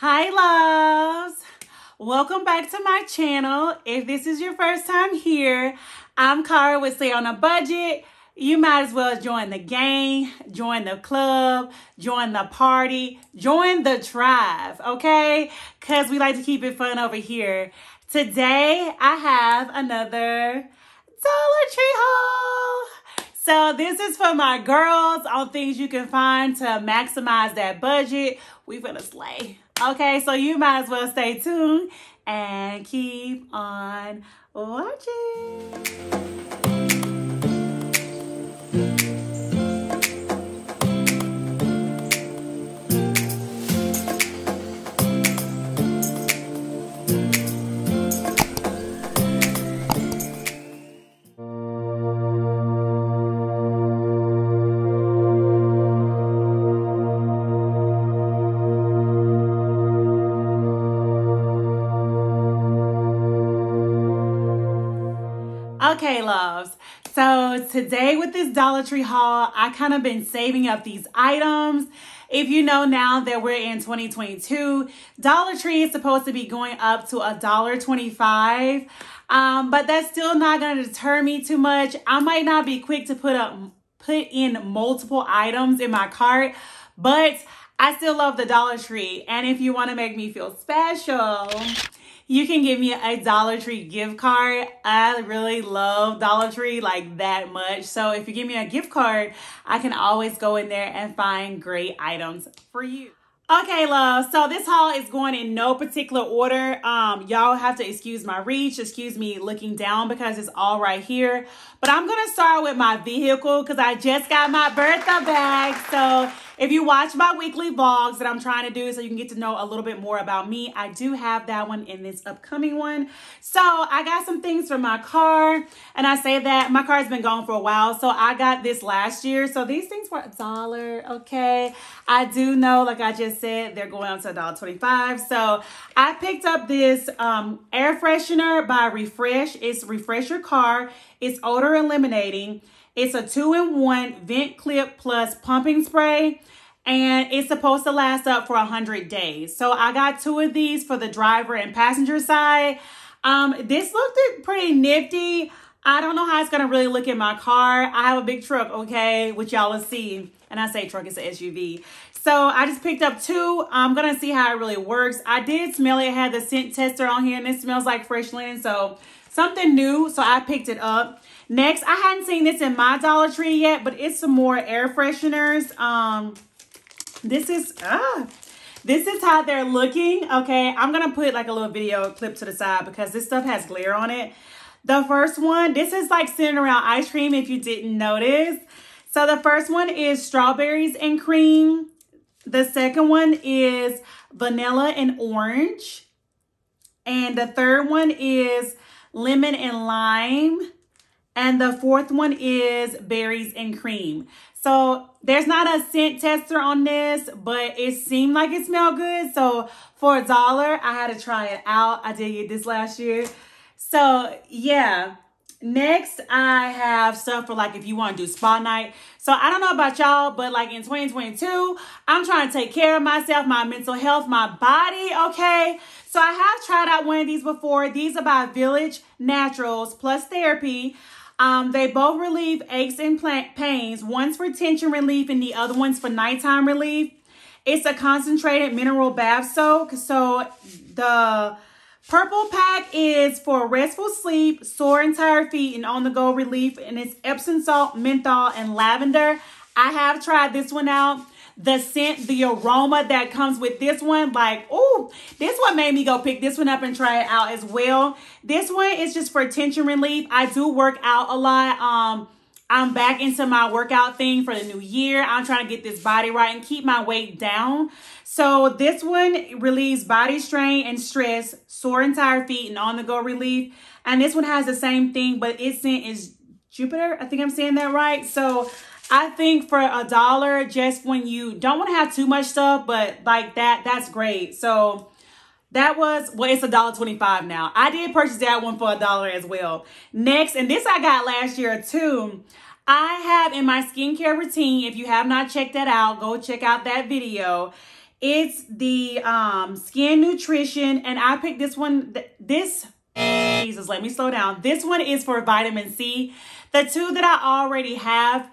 Hi loves! Welcome back to my channel. If this is your first time here, I'm Cara with Slay on a Budget. You might as well join the gang, join the club, join the party, join the tribe, okay? Because we like to keep it fun over here. Today, I have another Dollar Tree haul. So this is for my girls on things you can find to maximize that budget. We finna slay. Okay, so you might as well stay tuned and keep on watching. Loves. So today with this Dollar Tree haul, I kind of been saving up these items. If you know now that we're in 2022, Dollar Tree is supposed to be going up to a dollar twenty-five. Um, but that's still not going to deter me too much. I might not be quick to put up put in multiple items in my cart, but I still love the Dollar Tree. And if you want to make me feel special, you can give me a Dollar Tree gift card. I really love Dollar Tree like that much. So if you give me a gift card, I can always go in there and find great items for you. Okay, love. So this haul is going in no particular order. Um, y'all have to excuse my reach, excuse me looking down because it's all right here. But I'm gonna start with my vehicle because I just got my Bertha bag. So if you watch my weekly vlogs that I'm trying to do so you can get to know a little bit more about me, I do have that one in this upcoming one. So I got some things for my car. And I say that my car's been gone for a while. So I got this last year. So these things were a dollar, okay? I do know, like I just said, they're going up to $1.25. So I picked up this um, air freshener by Refresh. It's Refresh Your Car. It's odor eliminating. It's a two-in-one vent clip plus pumping spray and it's supposed to last up for 100 days. So I got two of these for the driver and passenger side. Um, this looked pretty nifty. I don't know how it's going to really look in my car. I have a big truck, okay, which y'all will see. And I say truck, it's an SUV. So I just picked up two. I'm going to see how it really works. I did smell it. it had the scent tester on here and it smells like fresh linen. So something new. So I picked it up. Next, I hadn't seen this in my Dollar Tree yet, but it's some more air fresheners. Um, this is, ah, this is how they're looking. Okay, I'm to put like a little video clip to the side because this stuff has glare on it. The first one, this is like sitting around ice cream if you didn't notice. So the first one is strawberries and cream. The second one is vanilla and orange. And the third one is lemon and lime. And the fourth one is berries and cream. So there's not a scent tester on this, but it seemed like it smelled good. So for a dollar, I had to try it out. I did get this last year. So yeah. Next, I have stuff for like if you want to do spa night. So I don't know about y'all, but like in 2022, I'm trying to take care of myself, my mental health, my body, okay? So I have tried out one of these before. These are by Village Naturals Plus Therapy. Um, they both relieve aches and pains. One's for tension relief and the other one's for nighttime relief. It's a concentrated mineral bath soak. So the purple pack is for restful sleep, sore and tired feet, and on-the-go relief. And it's Epsom salt, menthol, and lavender. I have tried this one out the scent, the aroma that comes with this one. Like, oh, this one made me go pick this one up and try it out as well. This one is just for tension relief. I do work out a lot. Um, I'm back into my workout thing for the new year. I'm trying to get this body right and keep my weight down. So this one relieves body strain and stress, sore and tired feet, and on-the-go relief. And this one has the same thing, but its scent is Jupiter. I think I'm saying that right. So I think for a dollar, just when you don't want to have too much stuff, but like that, that's great. So that was, well, it's a dollar twenty-five now. I did purchase that one for a dollar as well. Next, and this I got last year too. I have in my skincare routine, if you have not checked that out, go check out that video, It's the um, Skin Nutrition, and I picked this one. This, Jesus, let me slow down. This one is for vitamin C. The two that I already have,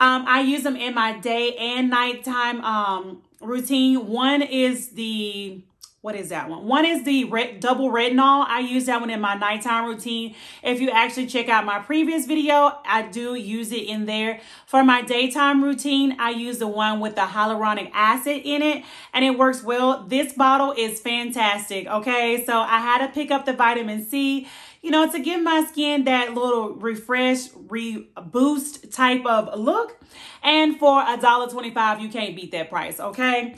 um, I use them in my day and nighttime um, routine. One is the what is that one? One is the red, double retinol. I use that one in my nighttime routine. If you actually check out my previous video, I do use it in there. For my daytime routine, I use the one with the hyaluronic acid in it and it works well. This bottle is fantastic, okay? So I had to pick up the vitamin C, you know, to give my skin that little refresh, reboost type of look. And for a dollar twenty-five, you can't beat that price, okay?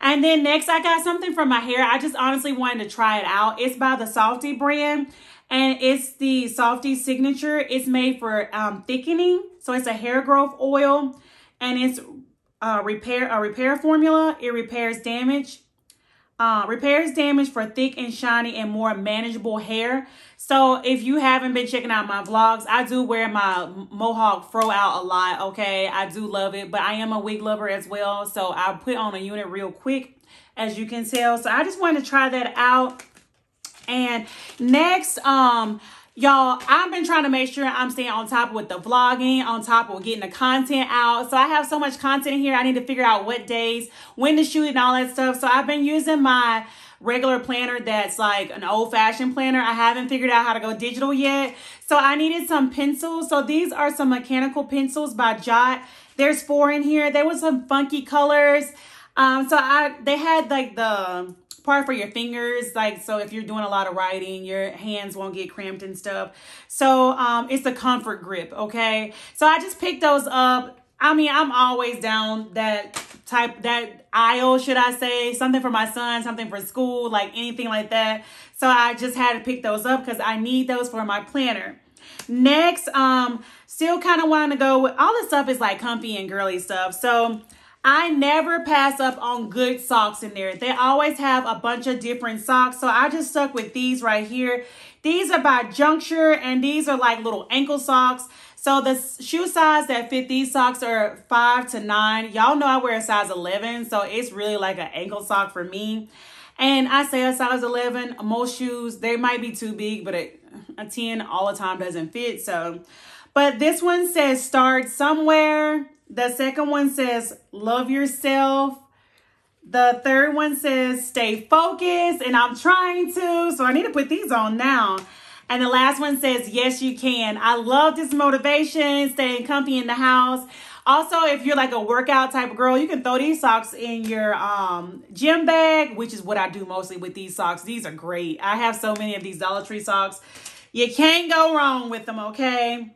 And then next, I got something for my hair. I just honestly wanted to try it out. It's by the Softee brand. And it's the Softee Signature. It's made for um, thickening. So it's a hair growth oil. And it's a repair, a repair formula. It repairs damage. Uh, repairs damage for thick and shiny and more manageable hair. So if you haven't been checking out my vlogs, I do wear my mohawk fro out a lot, okay? I do love it, but I am a wig lover as well. So I put on a unit real quick, as you can tell. So I just wanted to try that out. And next, um, Y'all, I've been trying to make sure I'm staying on top with the vlogging, on top of getting the content out. So I have so much content here. I need to figure out what days, when to shoot and all that stuff. So I've been using my regular planner that's like an old fashioned planner. I haven't figured out how to go digital yet. So I needed some pencils. So these are some mechanical pencils by Jot. There's four in here. There was some funky colors. Um, so I they had like the part for your fingers like so if you're doing a lot of writing your hands won't get cramped and stuff. So um it's the comfort grip okay? So i just picked those up. I mean i'm always down that type that aisle should i say something for my son something for school like anything like that. So i just had to pick those up because i need those for my planner. Next um still kind of wanting to go with all this stuff is like comfy and girly stuff. So I never pass up on good socks in there. They always have a bunch of different socks. So I just stuck with these right here. These are by Juncture and these are like little ankle socks. So the shoe size that fit these socks are five to nine. Y'all know I wear a size 11, so it's really like an ankle sock for me. And I say a size 11, most shoes, they might be too big, but a, a 10 all the time doesn't fit. So, but this one says start somewhere. The second one says love yourself. The third one says stay focused, and I'm trying to, so I need to put these on now. And the last one says, yes, you can. I love this motivation, staying comfy in the house. Also, if you're like a workout type of girl, you can throw these socks in your um, gym bag, which is what I do mostly with these socks. These are great. I have so many of these Dollar Tree socks. You can't go wrong with them, okay?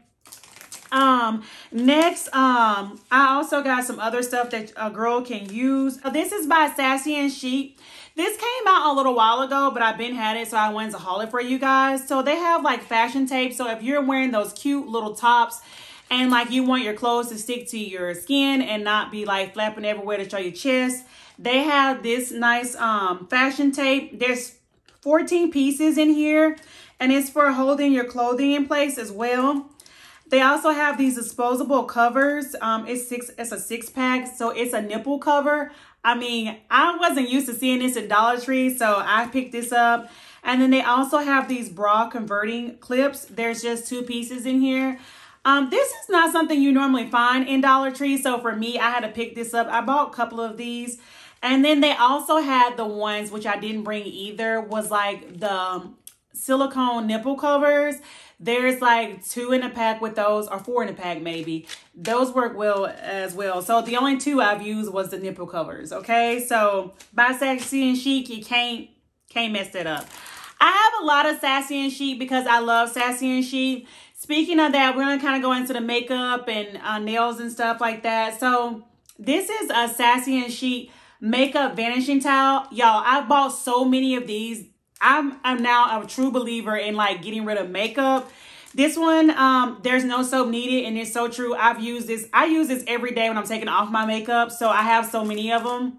Um, next, um, I also got some other stuff that a girl can use. This is by Sassy and Chic. This came out a little while ago, but I've been had it, so I wanted to haul it for you guys. So they have like fashion tape. So if you're wearing those cute little tops and like you want your clothes to stick to your skin and not be like flapping everywhere to show your chest, they have this nice um, fashion tape. There's 14 pieces in here and it's for holding your clothing in place as well. They also have these disposable covers. Um, it's six. It's a six pack, so it's a nipple cover. I mean, I wasn't used to seeing this in Dollar Tree, so I picked this up. And then they also have these bra converting clips. There's just two pieces in here. Um, this is not something you normally find in Dollar Tree. So for me, I had to pick this up. I bought a couple of these. And then they also had the ones, which I didn't bring either, was like the silicone nipple covers. There's like two in a pack with those, or four in a pack maybe. Those work well as well. So the only two I've used was the nipple covers, okay? So by Sassy and Chic, you can't, can't mess that up. I have a lot of Sassy and Chic because I love Sassy and Chic. Speaking of that, we're going to kind of go into the makeup and uh, nails and stuff like that. So this is a Sassy and Chic makeup vanishing towel. Y'all, I bought so many of these I'm I'm now a true believer in like getting rid of makeup. This one, um, there's no soap needed, and it's so true. I've used this. I use this every day when I'm taking off my makeup, so I have so many of them.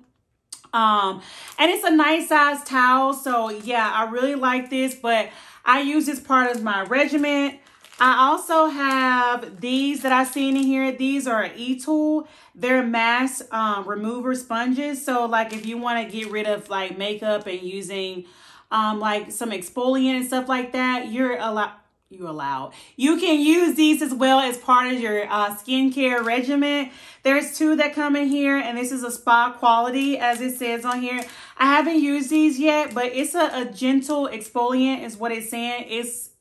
Um, and it's a nice size towel, so yeah, I really like this. But I use this part of my regimen. I also have these that I've seen in here. These are E-Tool. They're mass um, remover sponges. So like if you want to get rid of like makeup and using um, like some exfoliant and stuff like that, you're allowed you allowed. You can use these as well as part of your uh, skincare regimen. There's two that come in here, and this is a spa quality, as it says on here. I haven't used these yet, but it's a, a gentle exfoliant is what it's saying. It's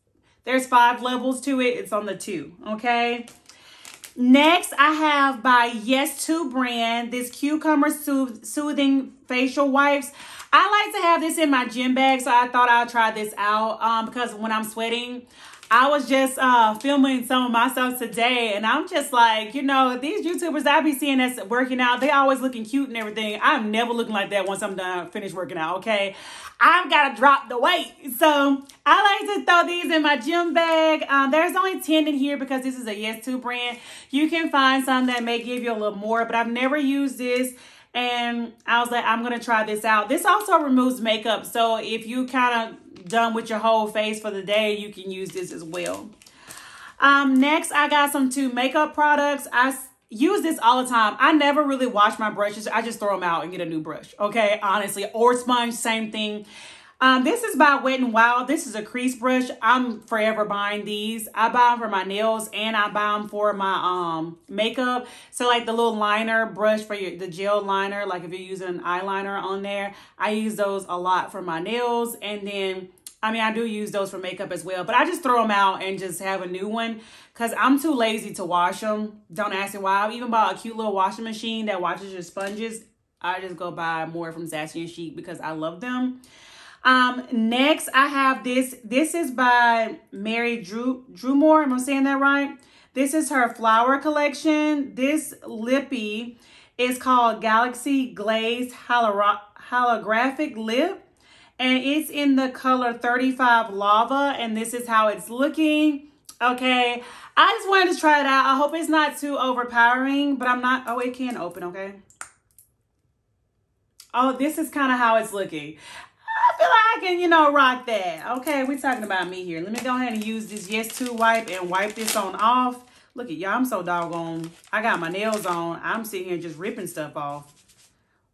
There's five levels to it. It's on the two, okay? Next, I have by Yes2 brand, this Cucumber Sooth Soothing Facial Wipes. I like to have this in my gym bag, so I thought I'd try this out um, because when I'm sweating, I was just uh, filming some of myself today, and I'm just like, you know, these YouTubers I be seeing that's working out, they always looking cute and everything. I'm never looking like that once I'm done, finished working out, okay? I've got to drop the weight. So I like to throw these in my gym bag. Um, there's only 10 in here because this is a Yes2 brand. You can find some that may give you a little more, but I've never used this and I was like, I'm to try this out. This also removes makeup. So if you kind of done with your whole face for the day, you can use this as well. Um, next, I got some two makeup products. I use this all the time. I never really wash my brushes. I just throw them out and get a new brush. Okay, honestly. Or sponge, same thing. Um, this is by Wet n Wild. This is a crease brush. I'm forever buying these. I buy them for my nails and I buy them for my um makeup. So like the little liner brush for your the gel liner, like if you're using an eyeliner on there, I use those a lot for my nails. And then, I mean, I do use those for makeup as well, but I just throw them out and just have a new one because I'm too lazy to wash them. Don't ask me why. I even bought a cute little washing machine that washes your sponges. I just go buy more from Sassy and Chic because I love them. Um, next I have this. This is by Mary Drew Drumore. Am I saying that right? This is her flower collection. This lippy is called Galaxy Glaze Holographic Lip. And it's in the color 35 Lava. And this is how it's looking. Okay. I just wanted to try it out. I hope it's not too overpowering. But I'm not. Oh, it can open. Okay. Oh, this is kind of how it's looking. Feel like I can, you know, rock that. Okay, we're talking about me here. Let me go ahead and use this Yes2 wipe and wipe this on off. Look at y'all, I'm so doggone. I got my nails on. I'm sitting here just ripping stuff off.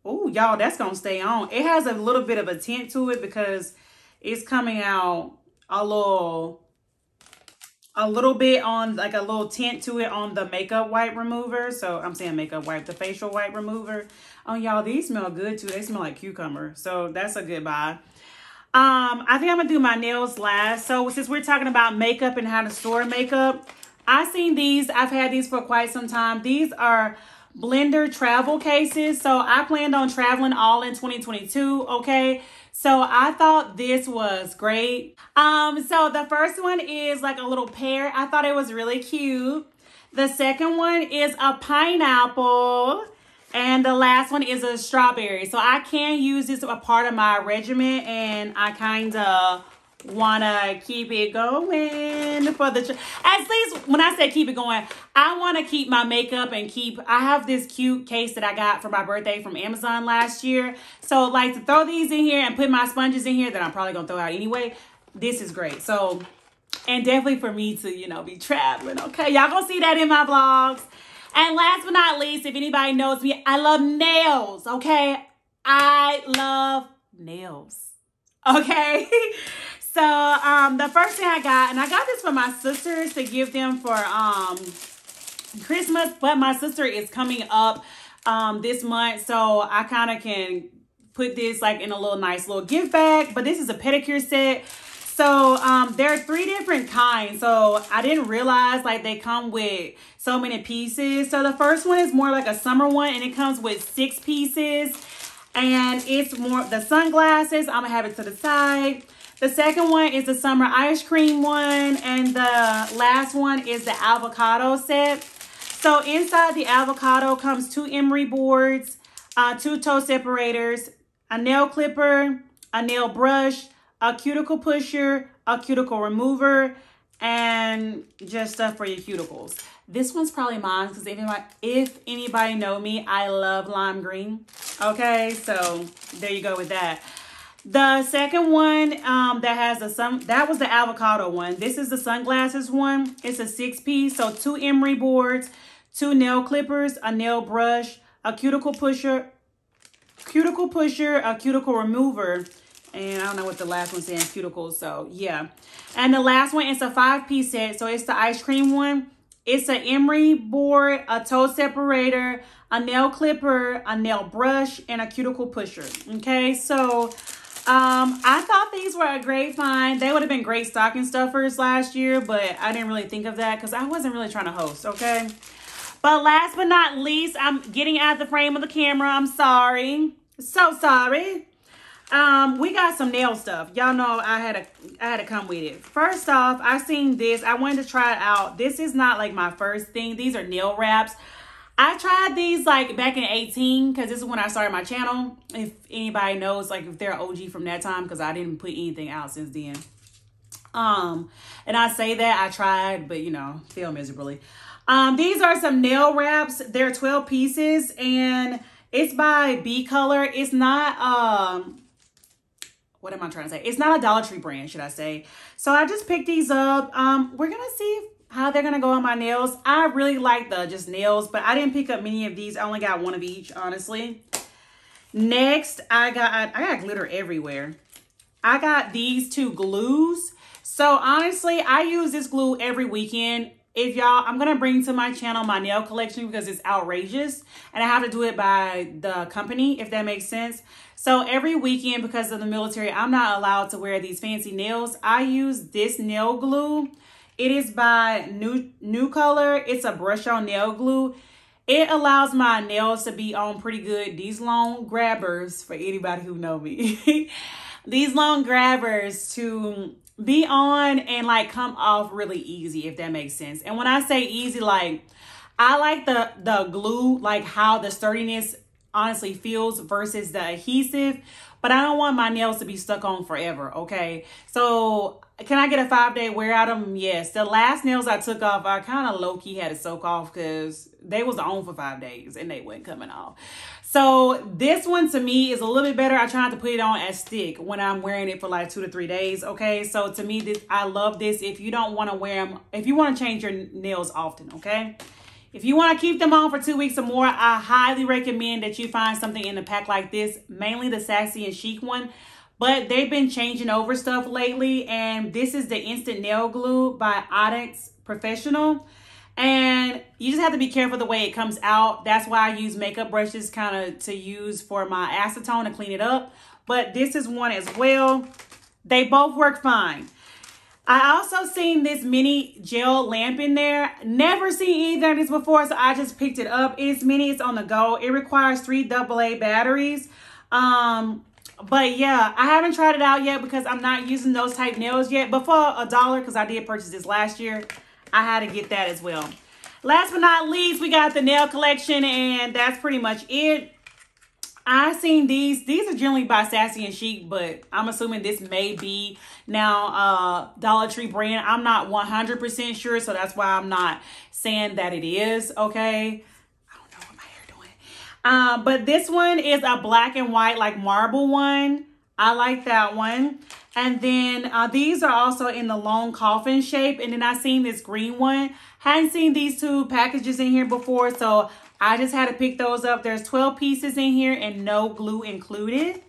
Oh, y'all, that's going to stay on. It has a little bit of a tint to it because it's coming out a little a little bit on like a little tint to it on the makeup wipe remover. So I'm saying makeup wipe, the facial wipe remover. Oh, y'all, these smell good too. They smell like cucumber. So that's a good buy. Um, I think I'm gonna do my nails last. So since we're talking about makeup and how to store makeup, I've seen these. I've had these for quite some time. These are blender travel cases. So I planned on traveling all in 2022, okay? So I thought this was great. Um, so the first one is like a little pear. I thought it was really cute. The second one is a pineapple. And the last one is a strawberry. So I can use this a part of my regimen and I kind of want to keep it going for the at least when i say keep it going i want to keep my makeup and keep i have this cute case that i got for my birthday from amazon last year. So like to throw these in here and put my sponges in here that i'm probably gonna throw out anyway this is great. So and definitely for me to you know be traveling okay? Y'all gonna see that in my vlogs and last but not least if anybody knows me i love nails okay i love nails okay So um, the first thing I got, and I got this for my sisters to give them for um, Christmas, but my sister is coming up um, this month, so I kind of can put this like in a little nice little gift bag. But this is a pedicure set. So um, there are three different kinds. So I didn't realize like they come with so many pieces. So the first one is more like a summer one and it comes with six pieces. And it's more the sunglasses. I'm gonna have it to the side. The second one is the summer ice cream one. And the last one is the avocado set. So inside the avocado comes two emery boards, uh, two toe separators, a nail clipper, a nail brush, a cuticle pusher, a cuticle remover, and just stuff for your cuticles. This one's probably mine because if anybody, if anybody know me, I love lime green. Okay, so there you go with that. The second one um, that has the sun, that was the avocado one. This is the sunglasses one. It's a six piece. So two emery boards, two nail clippers, a nail brush, a cuticle pusher, cuticle pusher, a cuticle remover. And I don't know what the last one's saying, cuticles. So yeah. And the last one is a five piece set. So it's the ice cream one. It's an emery board, a toe separator, a nail clipper, a nail brush, and a cuticle pusher. Okay, so um, I thought these were a great find. They would have been great stocking stuffers last year, but I didn't really think of that because I wasn't really trying to host, okay? But last but not least, I'm getting out the frame of the camera. I'm sorry. So sorry. Um, we got some nail stuff. Y'all know I had a i had to come with it. First off, I seen this. I wanted to try it out. This is not like my first thing. These are nail wraps. I tried these like back in 18 because this is when I started my channel. If anybody knows, like if they're OG from that time, because I didn't put anything out since then. Um, and I say that I tried, but you know, fail miserably. Um, these are some nail wraps. They're 12 pieces and it's by B Color. It's not um what am I trying to say? It's not a Dollar Tree brand, should I say. So I just picked these up. Um, we're gonna see how they're gonna go on my nails. I really like the just nails, but I didn't pick up many of these. I only got one of each, honestly. Next, I got I got glitter everywhere. I got these two glues. So honestly, I use this glue every weekend. If y'all, I'm gonna bring to my channel my nail collection because it's outrageous, and I have to do it by the company if that makes sense. So every weekend, because of the military, I'm not allowed to wear these fancy nails. I use this nail glue it is by New New Color. It's a brush on nail glue. It allows my nails to be on pretty good. These long grabbers, for anybody who know me, these long grabbers to be on and like come off really easy, if that makes sense. And when I say easy, like I like the the glue, like how the sturdiness honestly feels versus the adhesive but I don't want my nails to be stuck on forever, okay? So can I get a five day wear out of them? Yes. The last nails I took off, I kind of low key had to soak off because they was on for five days and they weren't coming off. So this one to me is a little bit better. I try not to put it on as stick when I'm wearing it for like two to three days. Okay. So to me, this I love this. If you don't want to wear them, if you want to change your nails often, okay. If you want to keep them on for two weeks or more, I highly recommend that you find something in a pack like this, mainly the Sassy and Chic one. But they've been changing over stuff lately, and this is the Instant Nail Glue by Onyx Professional. And you just have to be careful the way it comes out. That's why I use makeup brushes kind of to use for my acetone to clean it up. But this is one as well. They both work fine. I also seen this mini gel lamp in there. Never seen either of these before, so I just picked it up. It's mini, it's on the go. It requires three AA batteries. Um, but yeah, I haven't tried it out yet because I'm not using those type nails yet. But for a dollar, because I did purchase this last year, I had to get that as well. Last but not least, we got the nail collection, and that's pretty much it. I seen these. These are generally by Sassy and Chic, but I'm assuming this may be now uh Dollar Tree brand. I'm not 100% sure, so that's why I'm not saying that it is, okay? I don't know what my hair doing. Um, but this one is a black and white like marble one. I like that one. And then uh, these are also in the long coffin shape. And then I seen this green one. Hadn't seen these two packages in here before, so I just had to pick those up. There's 12 pieces in here and no glue included.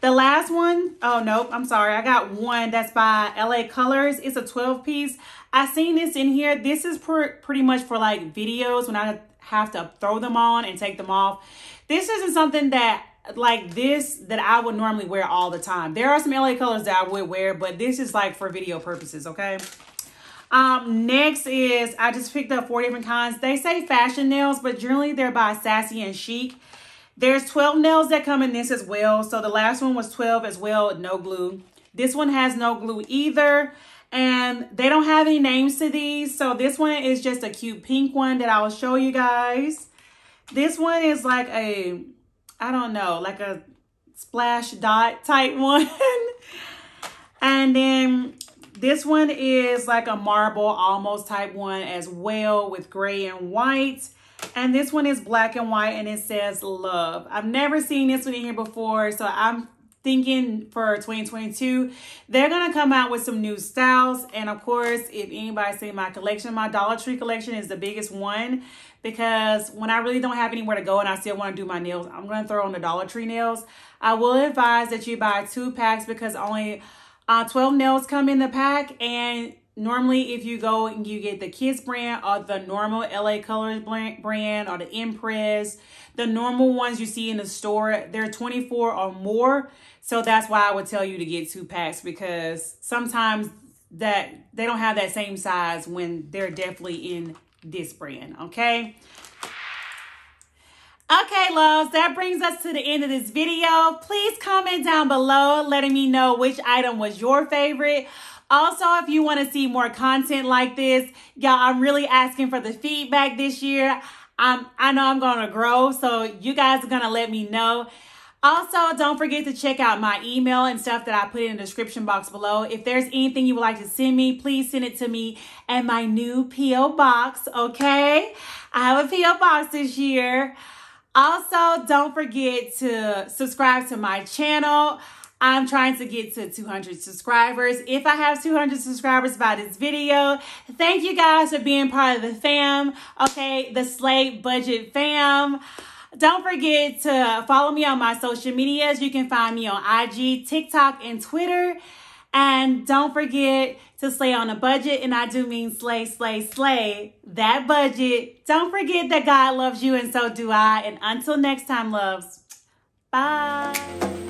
The last one, oh nope, I'm sorry. I got one that's by LA Colors. It's a 12 piece. I seen this in here. This is pretty much for like videos when I have to throw them on and take them off. This isn't something that like this that I would normally wear all the time. There are some LA Colors that I would wear, but this is like for video purposes, okay? Um, next is, I just picked up four different kinds. They say fashion nails, but generally they're by Sassy and Chic. There's 12 nails that come in this as well. So the last one was 12 as well, no glue. This one has no glue either. And they don't have any names to these. So this one is just a cute pink one that I will show you guys. This one is like a, I don't know, like a splash dot type one. and then this one is like a marble almost type one as well with gray and white. And this one is black and white and it says love. I've never seen this one in here before. So I'm thinking for 2022 they're gonna come out with some new styles and of course if anybody's seen my collection my dollar tree collection is the biggest one because when i really don't have anywhere to go and i still want to do my nails i'm gonna throw on the dollar tree nails i will advise that you buy two packs because only uh, 12 nails come in the pack and normally if you go and you get the Kiss brand or the normal la colors brand or the impress the normal ones you see in the store they're 24 or more. So that's why i would tell you to get two packs because sometimes that they don't have that same size when they're definitely in this brand okay Okay, loves, that brings us to the end of this video. Please comment down below letting me know which item was your favorite. Also, if you want to see more content like this, y'all, I'm really asking for the feedback this year. Um, I know I'm going to grow, so you guys are going to let me know. Also, don't forget to check out my email and stuff that I put in the description box below. If there's anything you would like to send me, please send it to me at my new P.O. box, okay? I have a P.O. box this year. Also, don't forget to subscribe to my channel. I'm trying to get to 200 subscribers. If I have 200 subscribers by this video, thank you guys for being part of the fam. Okay, the Slate Budget fam. Don't forget to follow me on my social medias. You can find me on IG, TikTok, and Twitter. And don't forget to slay on a budget. And I do mean slay, slay, slay that budget. Don't forget that God loves you and so do I. And until next time, loves. Bye.